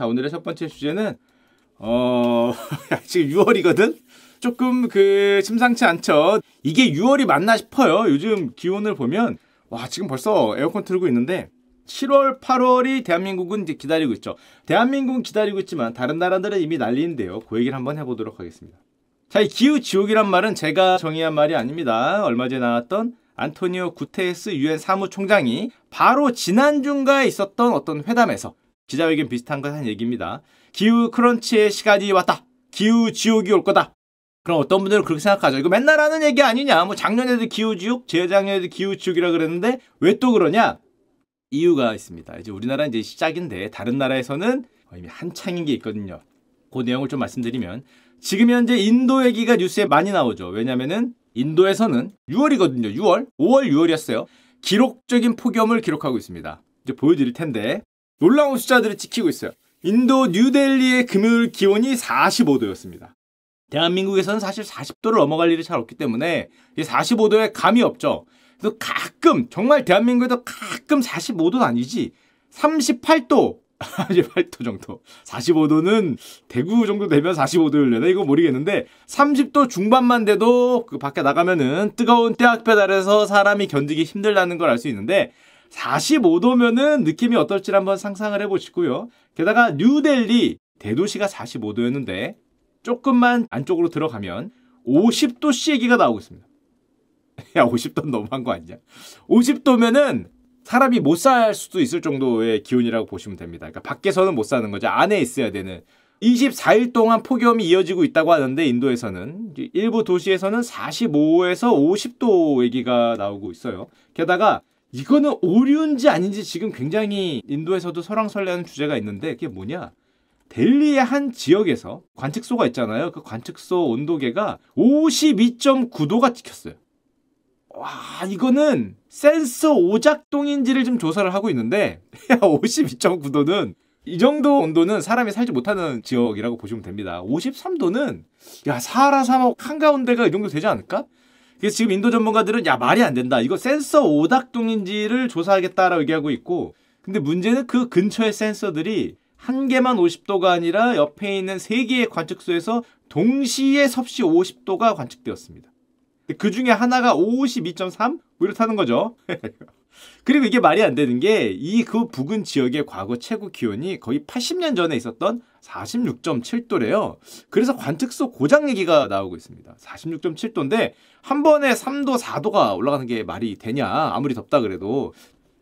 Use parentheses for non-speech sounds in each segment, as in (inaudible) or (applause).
자, 오늘의 첫 번째 주제는 어, (laughs) 지금 6월이거든? 조금 그 심상치 않죠. 이게 6월이 맞나 싶어요. 요즘 기온을 보면 와, 지금 벌써 에어컨 틀고 있는데 7월, 8월이 대한민국은 이제 기다리고 있죠. 대한민국은 기다리고 있지만 다른 나라들은 이미 난리인데요. 그 얘기를 한번 해보도록 하겠습니다. 자, 이 기후 지옥이란 말은 제가 정의한 말이 아닙니다. 얼마 전에 나왔던 안토니오 구테스 유엔 사무총장이 바로 지난주인가에 있었던 어떤 회담에서 기자회견 비슷한 걸한 얘기입니다. 기후 크런치의 시간이 왔다. 기후 지옥이 올 거다. 그럼 어떤 분들은 그렇게 생각하죠. 이거 맨날 하는 얘기 아니냐. 뭐 작년에도 기후 지옥, 재작년에도 기후 지옥이라 그랬는데 왜 또 그러냐? 이유가 있습니다. 이제 우리나라 이제 시작인데 다른 나라에서는 이미 한창인 게 있거든요. 그 내용을 좀 말씀드리면 지금 현재 인도 얘기가 뉴스에 많이 나오죠. 왜냐면은 인도에서는 6월이거든요. 6월, 5월, 6월이었어요. 기록적인 폭염을 기록하고 있습니다. 이제 보여드릴 텐데 놀라운 숫자들을 찍히고 있어요. 인도 뉴델리의 금요일 기온이 45도였습니다. 대한민국에서는 사실 40도를 넘어갈 일이 잘 없기 때문에 45도에 감이 없죠. 그래서 가끔 정말 대한민국에도 가끔 45도는 아니지 38도 38도 (laughs) 정도 45도는 대구 정도 되면 45도일려나 이거 모르겠는데 30도 중반만 돼도 그 밖에 나가면은 뜨거운 떼학볕 아래서 사람이 견디기 힘들다는 걸 알 수 있는데 45도면은 느낌이 어떨지 한번 상상을 해보시고요. 게다가 뉴델리 대도시가 45도였는데 조금만 안쪽으로 들어가면 50도씨 얘기가 나오고 있습니다. (laughs) 야, 50도는 너무한 거 아니냐? 50도면은 사람이 못 살 수도 있을 정도의 기온이라고 보시면 됩니다. 그러니까 밖에서는 못 사는 거죠. 안에 있어야 되는. 24일 동안 폭염이 이어지고 있다고 하는데 인도에서는 일부 도시에서는 45에서 50도 얘기가 나오고 있어요. 게다가 이거는 오류인지 아닌지 지금 굉장히 인도에서도 설왕설래하는 주제가 있는데 그게 뭐냐? 델리의 한 지역에서 관측소가 있잖아요. 그 관측소 온도계가 52.9도가 찍혔어요. 와, 이거는 센서 오작동인지를 좀 조사를 하고 있는데 (laughs) 52.9도는 이 정도 온도는 사람이 살지 못하는 지역이라고 보시면 됩니다. 53도는 야 사하라 사막 한가운데가 이 정도 되지 않을까? 그래서 지금 인도 전문가들은 야 말이 안 된다. 이거 센서 오작동인지를 조사하겠다라고 얘기하고 있고 근데 문제는 그 근처의 센서들이 한 개만 50도가 아니라 옆에 있는 세 개의 관측소에서 동시에 섭씨 50도가 관측되었습니다. 그 중에 하나가 52.3? 뭐 이렇다는 거죠. (laughs) 그리고 이게 말이 안 되는 게 이 그 부근 지역의 과거 최고 기온이 거의 80년 전에 있었던 46.7도래요. 그래서 관측소 고장 얘기가 나오고 있습니다. 46.7도인데 한 번에 3도, 4도가 올라가는 게 말이 되냐? 아무리 덥다 그래도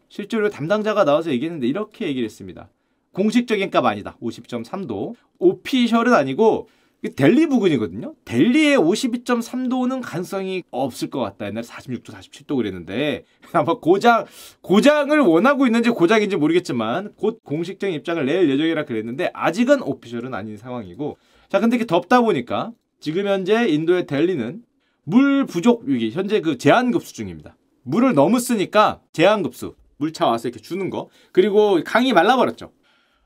실제로 담당자가 나와서 얘기했는데 이렇게 얘기를 했습니다. 공식적인 값 아니다. 50.3도. 오피셜은 아니고 델리 부근이거든요. 델리의 52.3도는 가능성이 없을 것 같다. 옛날에 46도, 47도 그랬는데 (laughs) 아마 고장 고장을 원하고 있는지 고장인지 모르겠지만 곧 공식적인 입장을 낼 예정이라 그랬는데 아직은 오피셜은 아닌 상황이고 자 근데 이렇게 덥다 보니까 지금 현재 인도의 델리는 물 부족 위기 현재 그 제한 급수 중입니다. 물을 너무 쓰니까 제한 급수 물차 와서 이렇게 주는 거 그리고 강이 말라버렸죠.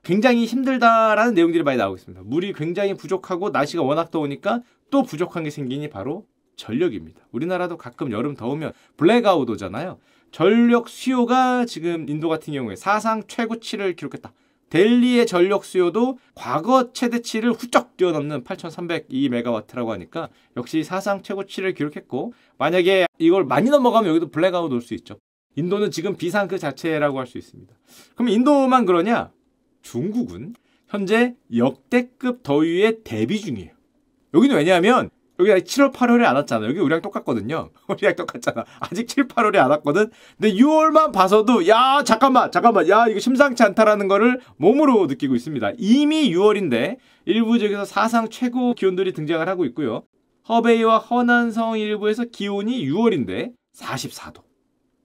굉장히 힘들다라는 내용들이 많이 나오고 있습니다. 물이 굉장히 부족하고 날씨가 워낙 더우니까 또 부족한 게 생기니 바로 전력입니다. 우리나라도 가끔 여름 더우면 블랙아웃 오잖아요. 전력 수요가 지금 인도 같은 경우에 사상 최고치를 기록했다. 델리의 전력 수요도 과거 최대치를 훌쩍 뛰어넘는 8,302메가와트라고 하니까 역시 사상 최고치를 기록했고 만약에 이걸 많이 넘어가면 여기도 블랙아웃 올 수 있죠. 인도는 지금 비상 그 자체라고 할 수 있습니다. 그럼 인도만 그러냐? 중국은 현재 역대급 더위에 대비 중이에요. 여기는 왜냐하면 여기 7월, 8월에 안 왔잖아. 여기 우리랑 똑같거든요. (laughs) 우리랑 똑같잖아. 아직 7, 8월에 안 왔거든. 근데 6월만 봐서도 야 잠깐만 잠깐만 야 이거 심상치 않다라는 거를 몸으로 느끼고 있습니다. 이미 6월인데 일부 지역에서 사상 최고 기온들이 등장을 하고 있고요. 허베이와 허난성 일부에서 기온이 6월인데 44도.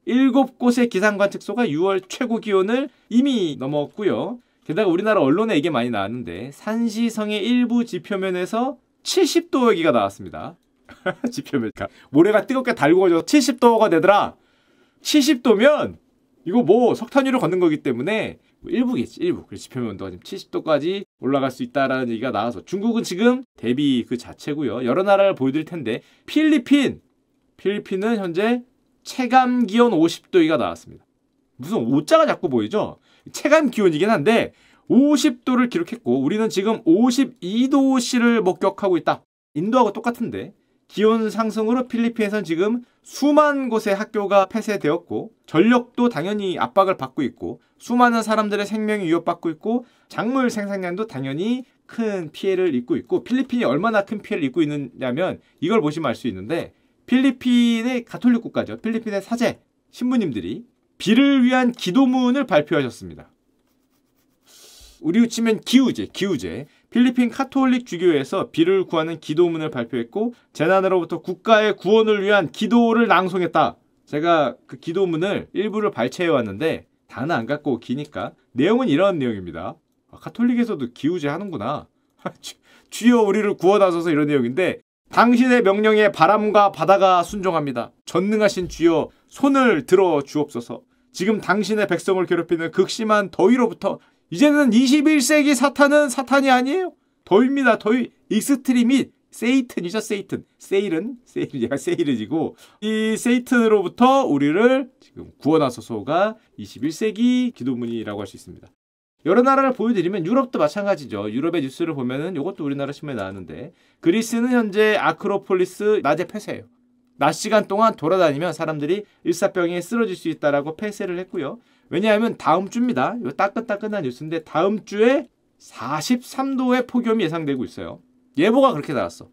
7곳의 기상관측소가 6월 최고 기온을 이미 넘었고요. 게다가 우리나라 언론에 이게 많이 나왔는데 산시성의 일부 지표면에서 70도 여기가 나왔습니다. (laughs) 지표면 그러니까 모래가 뜨겁게 달구어져 70도가 되더라. 70도면 이거 뭐 석탄 위로 걷는 거기 때문에 뭐 일부겠지 일부. 그래서 지표면 온도가 지금 70도까지 올라갈 수 있다라는 얘기가 나와서 중국은 지금 대비 그 자체고요. 여러 나라를 보여드릴 텐데 필리핀 필리핀은 현재 체감 기온 50도가 나왔습니다. 무슨 오자가 자꾸 보이죠? 체감 기온이긴 한데 50도를 기록했고 우리는 지금 52도씨를 목격하고 있다. 인도하고 똑같은데 기온 상승으로 필리핀에선 지금 수만 곳의 학교가 폐쇄되었고 전력도 당연히 압박을 받고 있고 수많은 사람들의 생명이 위협받고 있고 작물 생산량도 당연히 큰 피해를 입고 있고 필리핀이 얼마나 큰 피해를 입고 있느냐면 이걸 보시면 알 수 있는데 필리핀의 가톨릭 국가죠. 필리핀의 사제 신부님들이 비를 위한 기도문을 발표하셨습니다. 우리로 치면 기우제, 기우제. 필리핀 카톨릭 주교에서 비를 구하는 기도문을 발표했고 재난으로부터 국가의 구원을 위한 기도를 낭송했다. 제가 그 기도문을 일부를 발췌해 왔는데 다는 안 갖고 기니까 내용은 이런 내용입니다. 아, 카톨릭에서도 기우제 하는구나. 주여 우리를 구원하소서 이런 내용인데 당신의 명령에 바람과 바다가 순종합니다. 전능하신 주여 손을 들어 주옵소서. 지금 당신의 백성을 괴롭히는 극심한 더위로부터 이제는 21세기 사탄은 사탄이 아니에요. 더위입니다. 더위. extreme이 Satan이죠. Satan. 세일은 세일 얘가 세일이고 이 Satan으로부터 우리를 지금 구원하소서가 21세기 기도문이라고 할 수 있습니다. 여러 나라를 보여드리면 유럽도 마찬가지죠. 유럽의 뉴스를 보면은 이것도 우리나라 신문에 나왔는데 그리스는 현재 아크로폴리스 낮에 폐쇄해요. 낮 시간 동안 돌아다니면 사람들이 일사병에 쓰러질 수 있다라고 폐쇄를 했고요. 왜냐하면 다음 주입니다. 이 따끈따끈한 뉴스인데 다음 주에 43도의 폭염이 예상되고 있어요. 예보가 그렇게 나왔어.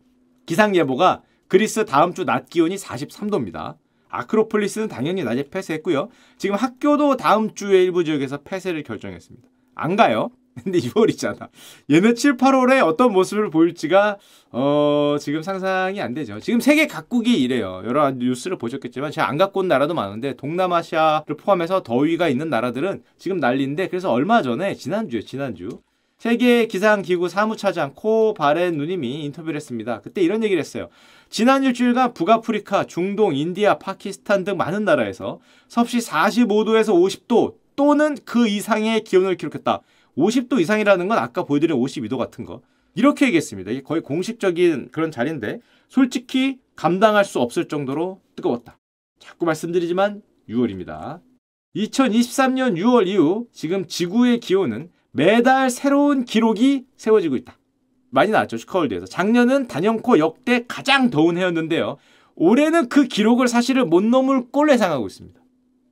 기상 예보가 그리스 다음 주 낮 기온이 43도입니다. 아크로폴리스는 당연히 낮에 폐쇄했고요. 지금 학교도 다음 주에 일부 지역에서 폐쇄를 결정했습니다. 안 가요. 근데 6월이잖아. 얘는 7, 8월에 어떤 모습을 보일지가 어, 지금 상상이 안 되죠. 지금 세계 각국이 이래요. 여러 뉴스를 보셨겠지만 제가 안 갖고 온 나라도 많은데 동남아시아를 포함해서 더위가 있는 나라들은 지금 난리인데 그래서 얼마 전에 지난주에 지난주 세계 기상기구 사무차장 코 바렌 누님이 인터뷰를 했습니다. 그때 이런 얘기를 했어요. 지난 일주일간 북아프리카, 중동, 인디아, 파키스탄 등 많은 나라에서 섭씨 45도에서 50도 또는 그 이상의 기온을 기록했다. 50도 이상이라는 건 아까 보여드린 52도 같은 거. 이렇게 얘기했습니다. 이게 거의 공식적인 그런 자리인데 솔직히 감당할 수 없을 정도로 뜨거웠다. 자꾸 말씀드리지만 6월입니다. 2023년 6월 이후 지금 지구의 기온은 매달 새로운 기록이 세워지고 있다. 많이 나왔죠. 슈카월드에서. 작년은 단연코 역대 가장 더운 해였는데요. 올해는 그 기록을 사실은 못 넘을 꼴 예상하고 있습니다.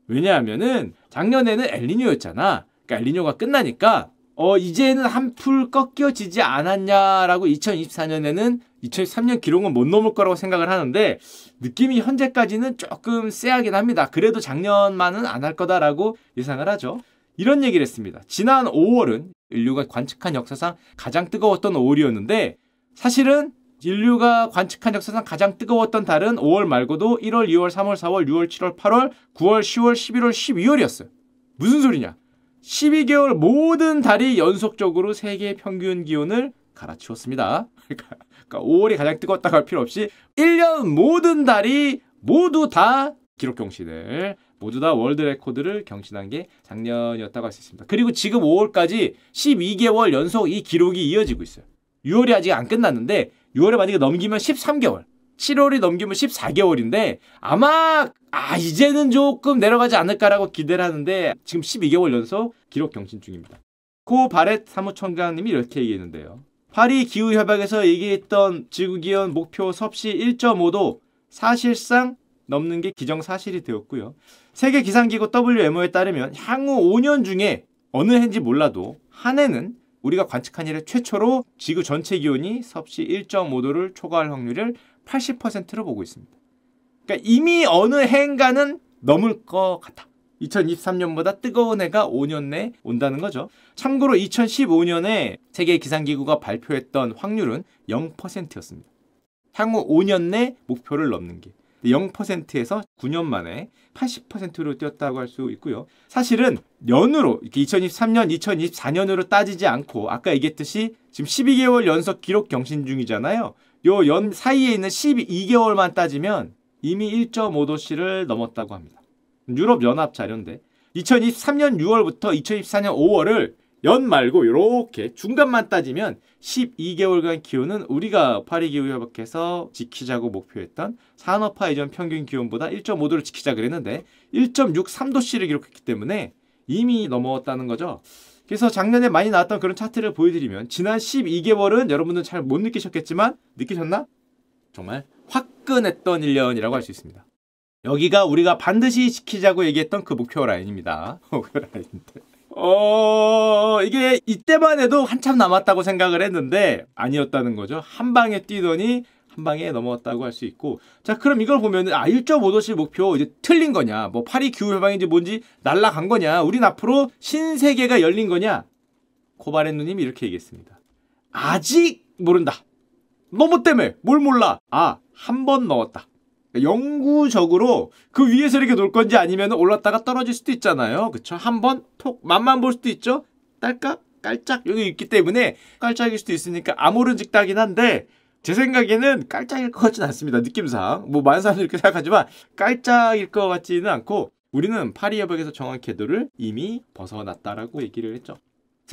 왜냐하면은 작년에는 엘니뇨였잖아. 그러니까 엘니뇨가 끝나니까 어 이제는 한풀 꺾여지지 않았냐라고 2024년에는 2003년 기록은 못 넘을 거라고 생각을 하는데 느낌이 현재까지는 조금 쎄하긴 합니다. 그래도 작년만은 안 할 거다라고 예상을 하죠. 이런 얘기를 했습니다. 지난 5월은 인류가 관측한 역사상 가장 뜨거웠던 5월이었는데 사실은 인류가 관측한 역사상 가장 뜨거웠던 달은 5월 말고도 1월, 2월, 3월, 4월, 6월, 7월, 8월, 9월, 10월, 11월, 12월이었어요. 무슨 소리냐? 12개월 모든 달이 연속적으로 세계 평균 기온을 갈아치웠습니다. 그러니까 5월이 가장 뜨겁다고 할 필요 없이 1년 모든 달이 모두 다 기록 경신을 모두 다 world record를 경신한 게 작년이었다고 할 수 있습니다. 그리고 지금 5월까지 12개월 연속 이 기록이 이어지고 있어요. 6월이 아직 안 끝났는데 6월에 만약에 넘기면 13개월, 7월이 넘기면 14개월인데 아마 아 이제는 조금 내려가지 않을까라고 기대를 하는데 지금 12개월 연속 기록 경신 중입니다. 코 바렛 사무총장님이 이렇게 얘기했는데요. 파리 기후협약에서 얘기했던 지구기온 목표 섭씨 1.5도 사실상 넘는 게 기정사실이 되었고요. 세계 기상기구 WMO에 따르면 향후 5년 중에 어느 해인지 몰라도 한 해는 우리가 관측한 이래 최초로 지구 전체 기온이 섭씨 1.5도를 초과할 확률을 80%로 보고 있습니다. 그러니까 이미 어느 해인가는 넘을 것 같아. 2023년보다 뜨거운 해가 5년 내에 온다는 거죠. 참고로 2015년에 세계 기상기구가 발표했던 확률은 0%였습니다. 향후 5년 내 목표를 넘는 게. 0%에서 9년 만에 80%로 뛰었다고 할 수 있고요. 사실은 연으로 2023년, 2024년으로 따지지 않고 아까 얘기했듯이 지금 12개월 연속 기록 경신 중이잖아요. 요 연 사이에 있는 12개월만 따지면 이미 1.5도씨를 넘었다고 합니다. 유럽 연합 자료인데 2023년 6월부터 2024년 5월을 연 말고 이렇게 중간만 따지면 12개월간 기온은 우리가 파리 기후 협약에서 지키자고 목표했던 산업화 이전 평균 기온보다 1.5도를 지키자 그랬는데 1.63도씨를 기록했기 때문에 이미 넘어왔다는 거죠. 그래서 작년에 많이 나왔던 그런 차트를 보여드리면 지난 12개월은 여러분들 잘 못 느끼셨겠지만 느끼셨나? 정말 화끈했던 1년이라고 할 수 있습니다. 여기가 우리가 반드시 지키자고 얘기했던 그 목표 라인입니다. (laughs) 어, 이게 이때만 해도 한참 남았다고 생각을 했는데 아니었다는 거죠. 한 방에 뛰더니 한 방에 넘어왔다고 할 수 있고. 자 그럼 이걸 보면은 아 1.5도씨 목표 이제 틀린 거냐? 뭐 파리 기후 협약인지 뭔지 날라간 거냐? 우린 앞으로 신세계가 열린 거냐? 코바렌 누님이 이렇게 얘기했습니다. 아직 모른다. 너무 때문에 뭘 몰라? 아 한번 넘었다 영구적으로 그 위에서 이렇게 놀 건지 아니면 올랐다가 떨어질 수도 있잖아요 그쵸 한번 톡 맛만 볼 수도 있죠 딸깍 깔짝 여기 있기 때문에 깔짝일 수도 있으니까 아모른직다긴 한데 제 생각에는 깔짝일 것 같지는 않습니다. 느낌상. 뭐 많은 사람들이 이렇게 생각하지만 깔짝일 것 같지는 않고 우리는 파리 협약에서 정한 궤도를 이미 벗어났다라고 얘기를 했죠.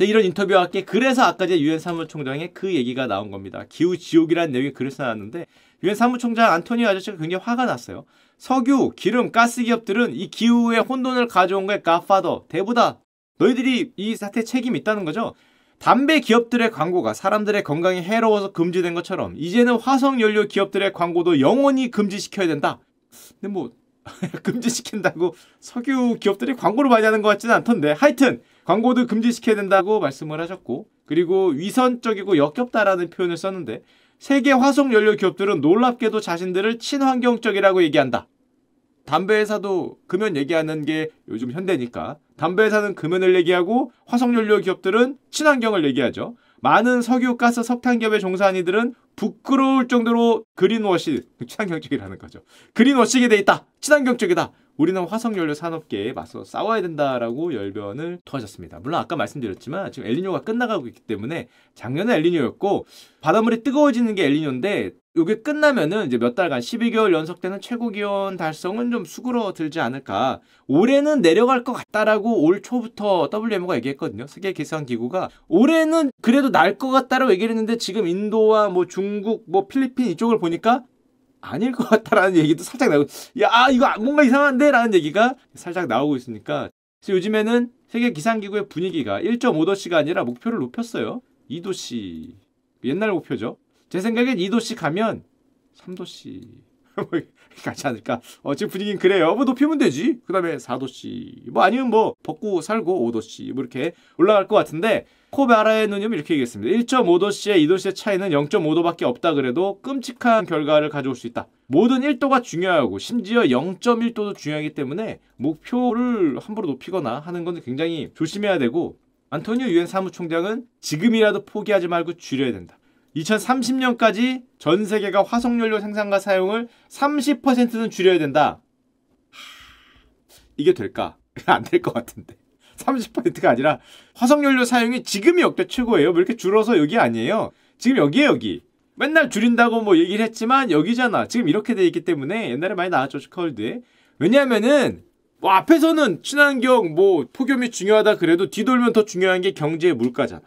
제 이런 인터뷰와 함께 그래서 아까 제 유엔 사무총장의 그 얘기가 나온 겁니다. 기후 지옥이라는 내용이 그래서 나왔는데 유엔 사무총장 안토니오 아저씨가 굉장히 화가 났어요. 석유, 기름, 가스 기업들은 이 기후에 혼돈을 가져온 거에 가파더 대부다. 너희들이 이 사태에 책임이 있다는 거죠. 담배 기업들의 광고가 사람들의 건강에 해로워서 금지된 것처럼 이제는 화석 연료 기업들의 광고도 영원히 금지시켜야 된다. 근데 뭐 (laughs) 금지시킨다고 석유 기업들이 광고를 많이 하는 것 같지는 않던데 하여튼 광고도 금지시켜야 된다고 말씀을 하셨고 그리고 위선적이고 역겹다라는 표현을 썼는데 세계 화석 연료 기업들은 놀랍게도 자신들을 친환경적이라고 얘기한다. 담배 회사도 금연 얘기하는 게 요즘 현대니까 담배 회사는 금연을 얘기하고 화석 연료 기업들은 친환경을 얘기하죠. 많은 석유, 가스, 석탄 기업에 종사한 이들은 부끄러울 정도로 그린워시, 친환경적이라는 거죠. 그린워시게 돼 있다. 친환경적이다. 우리는 화석연료 산업계에 맞서 싸워야 된다라고 열변을 토하셨습니다. 물론 아까 말씀드렸지만 지금 엘리뇨가 끝나가고 있기 때문에 작년에 엘리뇨였고 바닷물이 뜨거워지는 게 엘리뇨인데 이게 끝나면은 이제 몇 달간 12개월 연속되는 최고 기온 달성은 좀 수그러들지 않을까. 올해는 내려갈 것 같다라고 올 초부터 WMO가 얘기했거든요. 세계 기상 기구가. 올해는 그래도 날 것 같다라고 얘기를 했는데 지금 인도와 뭐 중국, 뭐 필리핀 이쪽을 보니까 아닐 것 같다라는 얘기도 살짝 나오고 야 아, 이거 뭔가 이상한데? 라는 얘기가 살짝 나오고 있으니까. 그래서 요즘에는 세계 기상기구의 분위기가 1.5도씨가 아니라 목표를 높였어요. 2도씨 옛날 목표죠 제 생각엔 2도씨 가면 3도씨 (laughs) 가지 않을까 어, 지금 분위기는 그래요 뭐 높이면 되지 그 다음에 4도씨 뭐 아니면 뭐 벗고 살고 5도씨 뭐 이렇게 올라갈 것 같은데 코바라의 누님이 이렇게 얘기했습니다. 1.5도씨의 2도씨의 차이는 0.5도밖에 없다 그래도 끔찍한 결과를 가져올 수 있다. 모든 1도가 중요하고 심지어 0.1도도 중요하기 때문에 목표를 함부로 높이거나 하는 건 굉장히 조심해야 되고 안토니오 유엔 사무총장은 지금이라도 포기하지 말고 줄여야 된다. 2030년까지 전 세계가 화석연료 생산과 사용을 30%는 줄여야 된다. 이게 될까? (laughs) 안 될 것 같은데. 30%가 아니라 화석연료 사용이 지금이 역대 최고예요. 왜 이렇게 줄어서 여기 아니에요. 지금 여기에 여기. 맨날 줄인다고 뭐 얘기를 했지만 여기잖아. 지금 이렇게 돼 있기 때문에 옛날에 많이 나왔죠. 스컬드에. 왜냐하면은 뭐 앞에서는 친환경 뭐 폭염이 중요하다 그래도 뒤돌면 더 중요한 게 경제의 물가잖아.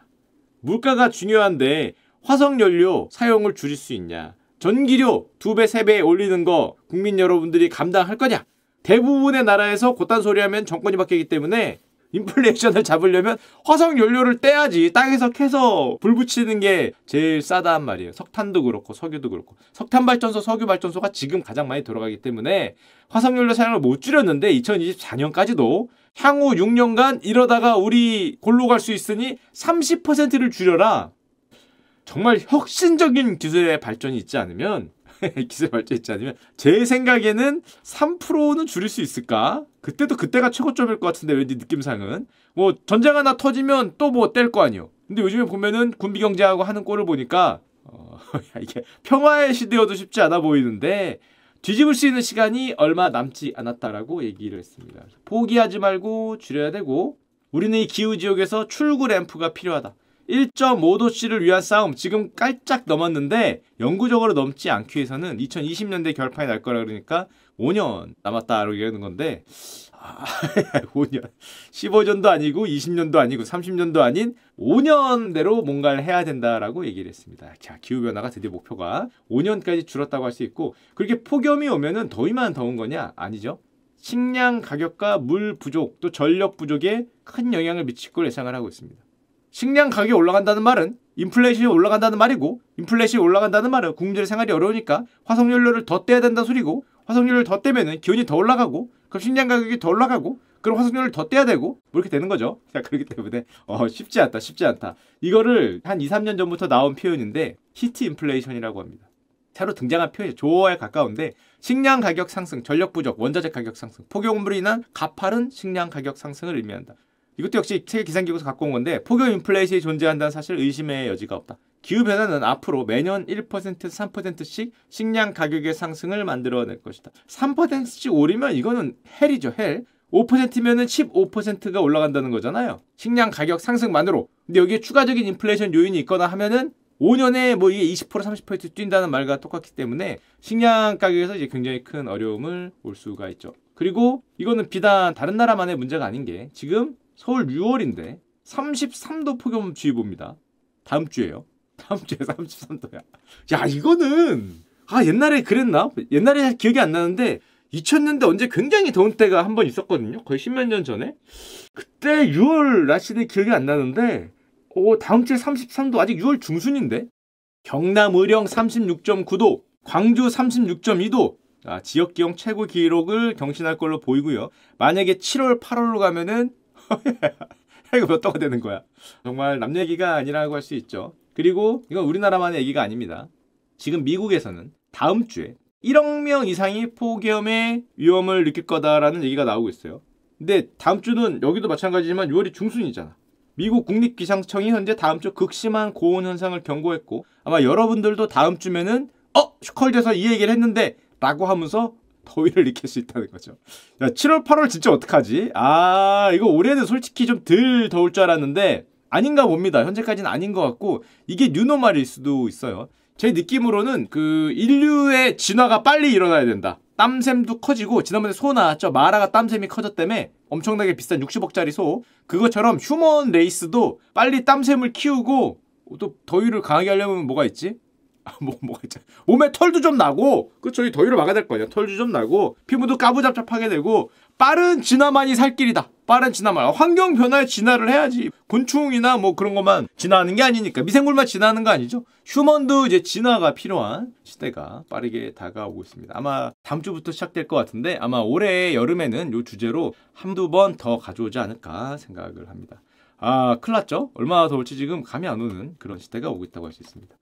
물가가 중요한데 화석연료 사용을 줄일 수 있냐. 전기료 두 배, 세배 올리는 거 국민 여러분들이 감당할 거냐? 대부분의 나라에서 그딴 소리 하면 정권이 바뀌기 때문에 인플레이션을 잡으려면 화석 연료를 떼야지 땅에서 캐서 불 붙이는 게 제일 싸다한 말이에요. 석탄도 그렇고 석유도 그렇고 석탄 발전소, 석유 발전소가 지금 가장 많이 돌아가기 때문에 화석 연료 사용을 못 줄였는데 2024년까지도 향후 6년간 이러다가 우리 골로 갈 수 있으니 30%를 줄여라. 정말 혁신적인 기술의 발전이 있지 않으면 (laughs) 기술 발전 있지 않으면 제 생각에는 3%는 줄일 수 있을까? 그때도 그때가 최고점일 것 같은데 왠지 느낌상은 뭐 전쟁 하나 터지면 또 뭐 뗄 거 아니요. 근데 요즘에 보면은 군비 경제하고 하는 꼴을 보니까 어, (laughs) 이게 평화의 시대여도 쉽지 않아 보이는데 뒤집을 수 있는 시간이 얼마 남지 않았다라고 얘기를 했습니다. 포기하지 말고 줄여야 되고 우리는 이 기후 지역에서 출구 램프가 필요하다. 1.5도씨를 위한 싸움 지금 깔짝 넘었는데 영구적으로 넘지 않기 위해서는 2020년대 결판이 날 거라 그러니까 5년 남았다라고 얘기하는 건데 아, (laughs) 5년 15년도 아니고 20년도 아니고 30년도 아닌 5년 내로 뭔가를 해야 된다라고 얘기를 했습니다. 자 기후변화가 드디어 목표가 5년까지 줄었다고 할 수 있고 그렇게 폭염이 오면은 더위만 더운 거냐? 아니죠. 식량 가격과 물 부족 또 전력 부족에 큰 영향을 미칠 걸 예상을 하고 있습니다. 식량 가격이 올라간다는 말은 인플레이션이 올라간다는 말이고 인플레이션이 올라간다는 말은 국민들의 생활이 어려우니까 화석연료를 더 떼야 된다는 소리고 화석연료를 더 떼면은 기온이 더 올라가고 그럼 식량 가격이 더 올라가고 그럼 화석연료를 더 떼야 되고 뭐 이렇게 되는 거죠. (laughs) 자 그렇기 때문에 어, 쉽지 않다 쉽지 않다. 이거를 한 2, 3년 전부터 나온 표현인데 heat 인플레이션이라고 합니다. 새로 등장한 표현이 조어에 가까운데 식량 가격 상승, 전력 부족, 원자재 가격 상승, 폭염으로 인한 가파른 식량 가격 상승을 의미한다. 이것도 역시 세계 기상기구에서 갖고 온 건데 폭염 인플레이션이 존재한다는 사실 의심의 여지가 없다. 기후 변화는 앞으로 매년 1%에서 3%씩 식량 가격의 상승을 만들어낼 것이다. 3%씩 오르면 이거는 hell이죠, hell. 5%면은 15%가 올라간다는 거잖아요. 식량 가격 상승만으로. 근데 여기에 추가적인 인플레이션 요인이 있거나 하면은 5년에 뭐 이게 20% 30% 뛴다는 말과 똑같기 때문에 식량 가격에서 이제 굉장히 큰 어려움을 올 수가 있죠. 그리고 이거는 비단 다른 나라만의 문제가 아닌 게 지금 서울 6월인데 33도 폭염주의보입니다. 다음 주에요. (laughs) 다음 주에 33도야. 야 이거는 아 옛날에 그랬나? 옛날에 기억이 안 나는데 2000년대 언제 굉장히 더운 때가 한 번 있었거든요. 거의 십몇 년 전에. 그때 6월 날씨는 기억이 안 나는데 오, 다음 주에 33도 아직 6월 중순인데. 경남 의령 36.9도, 광주 36.2도. 아, 지역 기온 최고 기록을 경신할 걸로 보이고요. 만약에 7월, 8월로 가면은 (laughs) 이거 몇 도가 되는 거야. 정말 남 얘기가 아니라고 할 수 있죠. 그리고 이건 우리나라만의 얘기가 아닙니다. 지금 미국에서는 다음 주에 1억 명 이상이 폭염의 위험을 느낄 거다라는 얘기가 나오고 있어요. 근데 다음 주는 여기도 마찬가지지만 6월이 중순이잖아. 미국 국립기상청이 현재 다음 주 극심한 고온 현상을 경고했고 아마 여러분들도 다음 주면은 어 슈카월드에서 이 얘기를 했는데 라고 하면서 더위를 느낄 수 있다는 거죠. 야 7월 8월 진짜 어떡하지? 아 이거 올해는 솔직히 좀 덜 더울 줄 알았는데 아닌가 봅니다. 현재까지는 아닌 것 같고 이게 new normal일 수도 있어요. 제 느낌으로는 그 인류의 진화가 빨리 일어나야 된다. 땀샘도 커지고 지난번에 소 나왔죠. 마라가 땀샘이 커졌다며 엄청나게 비싼 60억짜리 소. 그것처럼 human race도 빨리 땀샘을 키우고 또 더위를 강하게 하려면 뭐가 있지? 아, 뭐, 뭐가 있지? 몸에 털도 좀 나고, 그쵸? 이 더위를 막아야 될거 아니야. 털도 좀 나고, 피부도 까부잡잡하게 되고, 빠른 진화만이 살 길이다. 빠른 진화만. 환경 변화에 진화를 해야지. 곤충이나 뭐 그런 것만 진화하는 게 아니니까. 미생물만 진화하는 거 아니죠? 휴먼도 이제 진화가 필요한 시대가 빠르게 다가오고 있습니다. 아마 다음 주부터 시작될 것 같은데 아마 올해 여름에는 이 주제로 한두 번 더 가져오지 않을까 생각을 합니다. 아, 큰일 났죠? 얼마나 더울지 지금 감이 안 오는 그런 시대가 오고 있다고 할 수 있습니다.